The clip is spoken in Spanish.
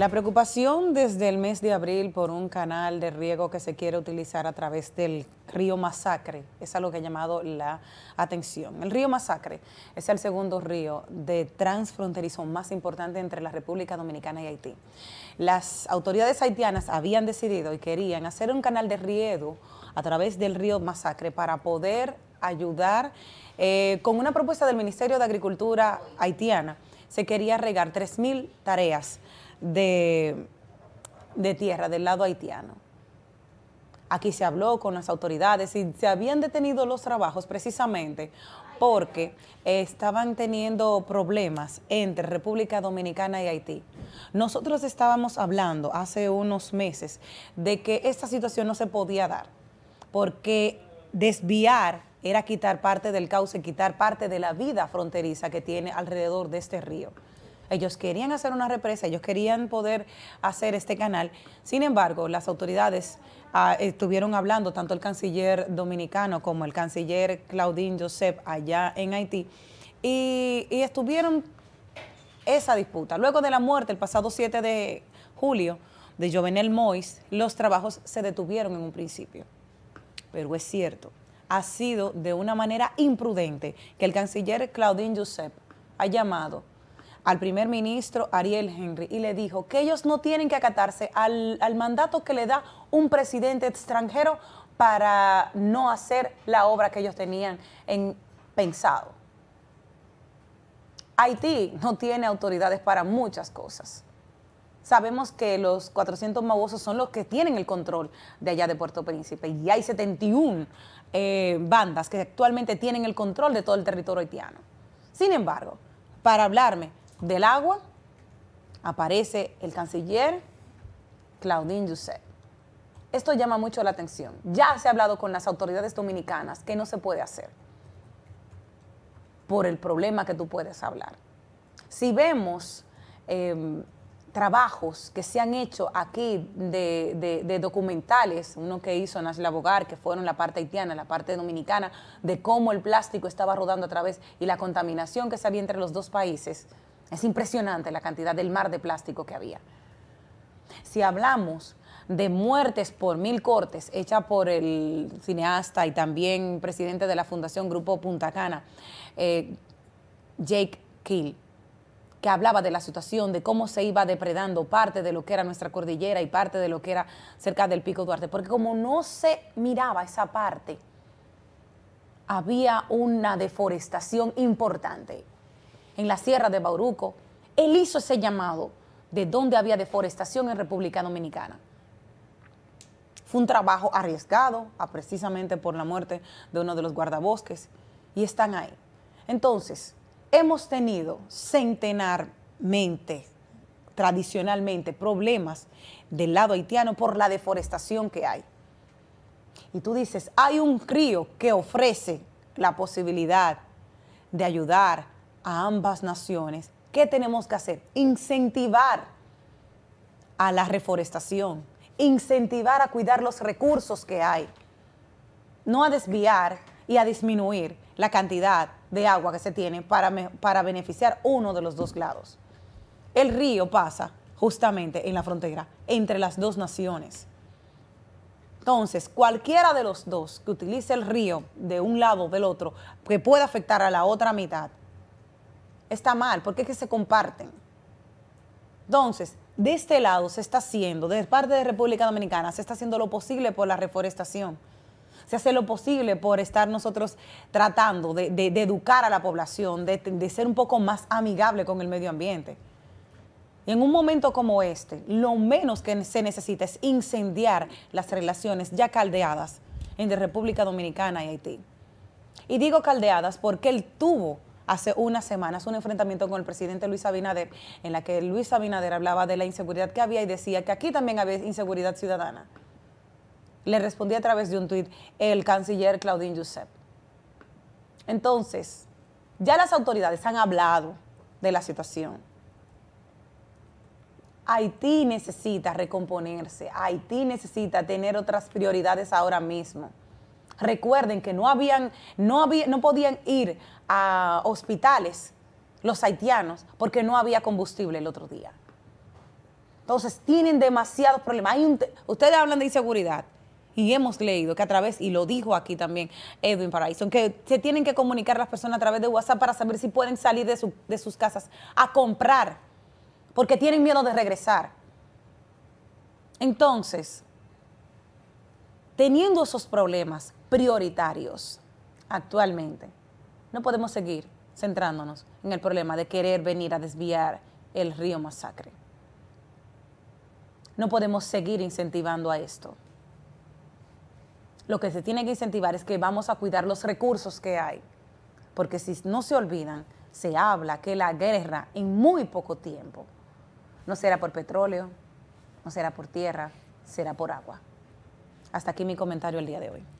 La preocupación desde el mes de abril por un canal de riego que se quiere utilizar a través del río Masacre es algo que ha llamado la atención. El río Masacre es el segundo río de transfronterizo más importante entre la República Dominicana y Haití. Las autoridades haitianas habían decidido y querían hacer un canal de riego a través del río Masacre para poder ayudar eh, con una propuesta del Ministerio de Agricultura haitiana. Se quería regar 3.000 tareas de, tierra del lado haitiano. Aquí se habló con las autoridades y se habían detenido los trabajos precisamente porque estaban teniendo problemas entre República Dominicana y Haití. Nosotros estábamos hablando hace unos meses de que esta situación no se podía dar porque desviar era quitar parte del cauce, quitar parte de la vida fronteriza que tiene alrededor de este río. Ellos querían hacer una represa, ellos querían poder hacer este canal. Sin embargo, las autoridades ah, estuvieron hablando, tanto el canciller dominicano como el canciller Claudine Joseph allá en Haití, y, estuvieron esa disputa. Luego de la muerte, el pasado 7 de julio, de Jovenel Mois, los trabajos se detuvieron en un principio. Pero es cierto, ha sido de una manera imprudente que el canciller Claudine Joseph ha llamado al primer ministro Ariel Henry y le dijo que ellos no tienen que acatarse al, mandato que le da un presidente extranjero para no hacer la obra que ellos tenían en, pensado. Haití no tiene autoridades para muchas cosas. Sabemos que los 400 mabosos son los que tienen el control de allá de Puerto Príncipe y hay 71 eh, bandas que actualmente tienen el control de todo el territorio haitiano. Sin embargo, para hablarme del agua, aparece el canciller Claudine Jusset. Esto llama mucho la atención. Ya se ha hablado con las autoridades dominicanas que no se puede hacer por el problema que tú puedes hablar. Si vemos em, trabajos que se han hecho aquí de, documentales, uno que hizo Nasla Bogar, que fueron la parte haitiana, la parte dominicana, de cómo el plástico estaba rodando a través y la contaminación que se había entre los dos países, es impresionante la cantidad del mar de plástico que había. Si hablamos de muertes por mil cortes, hecha por el cineasta y también presidente de la Fundación Grupo Punta Cana, eh, Jake Kill, que hablaba de la situación, de cómo se iba depredando parte de lo que era nuestra cordillera y parte de lo que era cerca del Pico Duarte, porque como no se miraba esa parte, había una deforestación importante en la sierra de Bauruco, él hizo ese llamado de donde había deforestación en República Dominicana. Fue un trabajo arriesgado, precisamente por la muerte de uno de los guardabosques, y están ahí. Entonces, hemos tenido centenarmente, tradicionalmente, problemas del lado haitiano por la deforestación que hay. Y tú dices, hay un río que ofrece la posibilidad de ayudar a ambas naciones, ¿qué tenemos que hacer? Incentivar a la reforestación, incentivar a cuidar los recursos que hay, no a desviar y a disminuir la cantidad de agua que se tiene para, para beneficiar uno de los dos lados. El río pasa justamente en la frontera entre las dos naciones. Entonces, cualquiera de los dos que utilice el río de un lado o del otro, que pueda afectar a la otra mitad, está mal, porque es que se comparten. Entonces, de este lado se está haciendo, de parte de República Dominicana, se está haciendo lo posible por la reforestación. Se hace lo posible por estar nosotros tratando de, educar a la población, de, de ser un poco más amigable con el medio ambiente. Y en un momento como este, lo menos que se necesita es incendiar las relaciones ya caldeadas entre República Dominicana y Haití. Y digo caldeadas porque él tuvo hace unas semanas un enfrentamiento con el presidente Luis Abinader, en la que Luis Abinader hablaba de la inseguridad que había y decía que aquí también había inseguridad ciudadana. Le respondía a través de un tuit el canciller Claudine Josep. Entonces, ya las autoridades han hablado de la situación. Haití necesita recomponerse, Haití necesita tener otras prioridades ahora mismo. Recuerden que no habían, no, había, no podían ir a hospitales los haitianos porque no había combustible el otro día. Entonces tienen demasiados problemas. Ustedes hablan de inseguridad y hemos leído que a través, y lo dijo aquí también Edwin Paraíso, que se tienen que comunicar las personas a través de WhatsApp para saber si pueden salir de, de sus casas a comprar, porque tienen miedo de regresar. Entonces, teniendo esos problemas prioritarios actualmente, no podemos seguir centrándonos en el problema de querer venir a desviar el río Masacre. No podemos seguir incentivando a esto. Lo que se tiene que incentivar es que vamos a cuidar los recursos que hay, porque si no se olvidan, se habla que la guerra en muy poco tiempo no será por petróleo, no será por tierra, será por agua. Hasta aquí mi comentario el día de hoy.